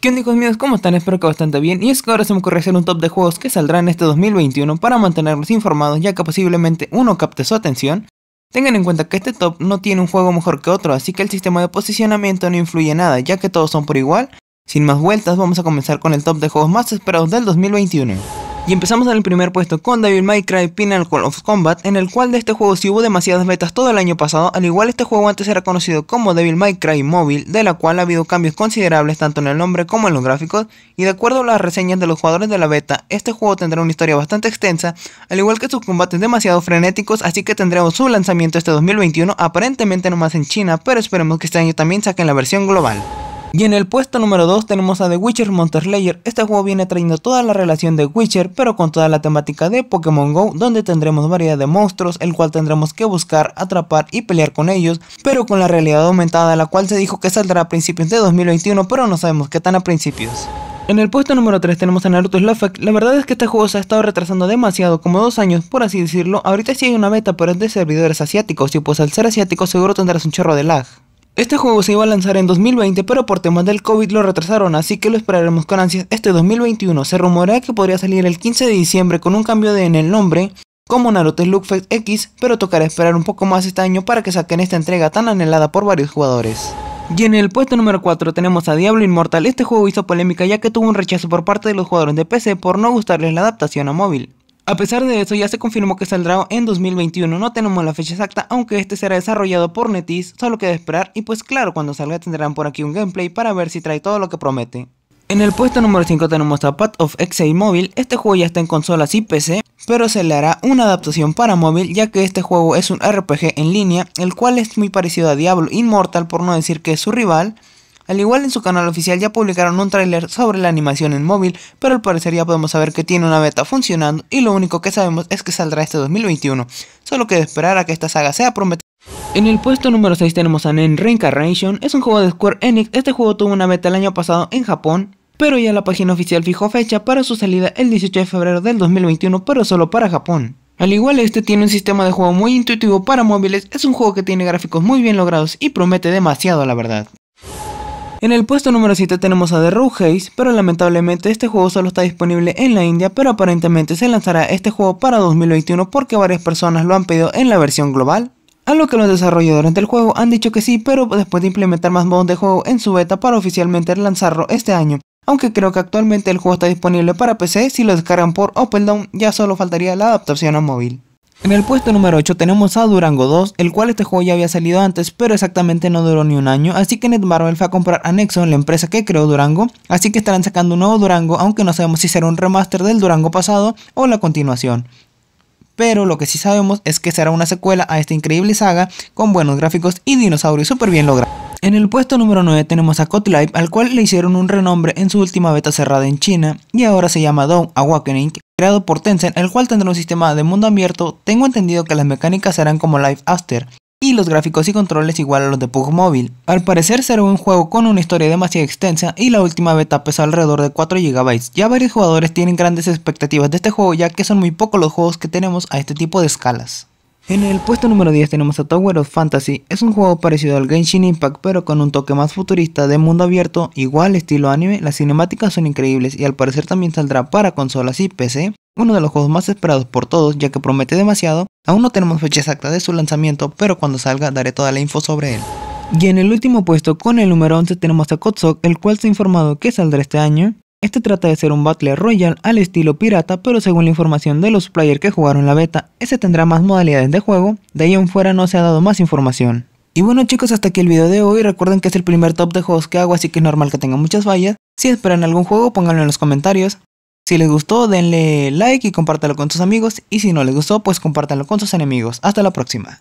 ¿Qué onda míos? ¿Cómo están? Espero que bastante bien y es que ahora se me ocurre hacer un top de juegos que saldrán este 2021 para mantenerlos informados ya que posiblemente uno capte su atención. Tengan en cuenta que este top no tiene un juego mejor que otro, así que el sistema de posicionamiento no influye nada ya que todos son por igual. Sin más vueltas vamos a comenzar con el top de juegos más esperados del 2021. Y empezamos en el primer puesto con Devil May Cry Pinnacle of Combat, en el cual de este juego sí hubo demasiadas betas todo el año pasado, al igual este juego antes era conocido como Devil May Cry Mobile, de la cual ha habido cambios considerables tanto en el nombre como en los gráficos, y de acuerdo a las reseñas de los jugadores de la beta, este juego tendrá una historia bastante extensa, al igual que sus combates demasiado frenéticos, así que tendremos su lanzamiento este 2021, aparentemente nomás en China, pero esperemos que este año también saquen la versión global. Y en el puesto número 2 tenemos a The Witcher Monster Slayer. Este juego viene trayendo toda la relación de Witcher, pero con toda la temática de Pokémon GO, donde tendremos variedad de monstruos, el cual tendremos que buscar, atrapar y pelear con ellos, pero con la realidad aumentada, la cual se dijo que saldrá a principios de 2021, pero no sabemos qué tan a principios. En el puesto número 3 tenemos a Naruto Slafek. La verdad es que este juego se ha estado retrasando demasiado, como dos años, por así decirlo. Ahorita sí hay una beta, pero es de servidores asiáticos, y pues al ser asiático seguro tendrás un chorro de lag. Este juego se iba a lanzar en 2020, pero por temas del COVID lo retrasaron, así que lo esperaremos con ansias este 2021. Se rumorea que podría salir el 15 de diciembre con un cambio de en el nombre, como Naruto Lookfest X, pero tocará esperar un poco más este año para que saquen esta entrega tan anhelada por varios jugadores. Y en el puesto número 4 tenemos a Diablo Immortal. Este juego hizo polémica ya que tuvo un rechazo por parte de los jugadores de PC por no gustarles la adaptación a móvil. A pesar de eso, ya se confirmó que saldrá en 2021, no tenemos la fecha exacta, aunque este será desarrollado por NetEase, solo queda esperar y pues claro, cuando salga tendrán por aquí un gameplay para ver si trae todo lo que promete. En el puesto número 5 tenemos a Path of Exile Mobile, este juego ya está en consolas y PC, pero se le hará una adaptación para móvil ya que este juego es un RPG en línea, el cual es muy parecido a Diablo Immortal por no decir que es su rival, al igual en su canal oficial ya publicaron un tráiler sobre la animación en móvil, pero al parecer ya podemos saber que tiene una beta funcionando y lo único que sabemos es que saldrá este 2021. Solo queda esperar a que esta saga sea prometida. En el puesto número 6 tenemos a Nen Reincarnation, es un juego de Square Enix, este juego tuvo una beta el año pasado en Japón, pero ya la página oficial fijó fecha para su salida el 18 de febrero del 2021, pero solo para Japón. Al igual este tiene un sistema de juego muy intuitivo para móviles, es un juego que tiene gráficos muy bien logrados y promete demasiado la verdad. En el puesto número 7 tenemos a The Rogue Haze, pero lamentablemente este juego solo está disponible en la India, pero aparentemente se lanzará este juego para 2021 porque varias personas lo han pedido en la versión global. A lo que los desarrolladores del juego han dicho que sí, pero después de implementar más modos de juego en su beta para oficialmente lanzarlo este año. Aunque creo que actualmente el juego está disponible para PC, si lo descargan por Down ya solo faltaría la adaptación a móvil. En el puesto número 8 tenemos a Durango 2, el cual este juego ya había salido antes, pero exactamente no duró ni un año, así que Netmarble fue a comprar a Nexon, la empresa que creó Durango, así que estarán sacando un nuevo Durango, aunque no sabemos si será un remaster del Durango pasado o la continuación. Pero lo que sí sabemos es que será una secuela a esta increíble saga con buenos gráficos y dinosaurios súper bien logrados. En el puesto número 9 tenemos a Codlife, al cual le hicieron un renombre en su última beta cerrada en China y ahora se llama Dawn Awakening, creado por Tencent, el cual tendrá un sistema de mundo abierto. Tengo entendido que las mecánicas serán como Life After y los gráficos y controles igual a los de Pug Mobile. Al parecer será un juego con una historia demasiado extensa y la última beta pesó alrededor de 4 GB. Ya varios jugadores tienen grandes expectativas de este juego ya que son muy pocos los juegos que tenemos a este tipo de escalas. En el puesto número 10 tenemos a Tower of Fantasy, es un juego parecido al Genshin Impact pero con un toque más futurista de mundo abierto, igual estilo anime, las cinemáticas son increíbles y al parecer también saldrá para consolas y PC, uno de los juegos más esperados por todos ya que promete demasiado, aún no tenemos fecha exacta de su lanzamiento pero cuando salga daré toda la info sobre él. Y en el último puesto con el número 11 tenemos a Kotsok, el cual se ha informado que saldrá este año, este trata de ser un Battle Royale al estilo pirata, pero según la información de los players que jugaron la beta, ese tendrá más modalidades de juego, de ahí en fuera no se ha dado más información. Y bueno chicos, hasta aquí el video de hoy, recuerden que es el primer top de juegos que hago, así que es normal que tenga muchas fallas. Si esperan algún juego, pónganlo en los comentarios. Si les gustó, denle like y compártanlo con sus amigos, y si no les gustó, pues compártanlo con sus enemigos. Hasta la próxima.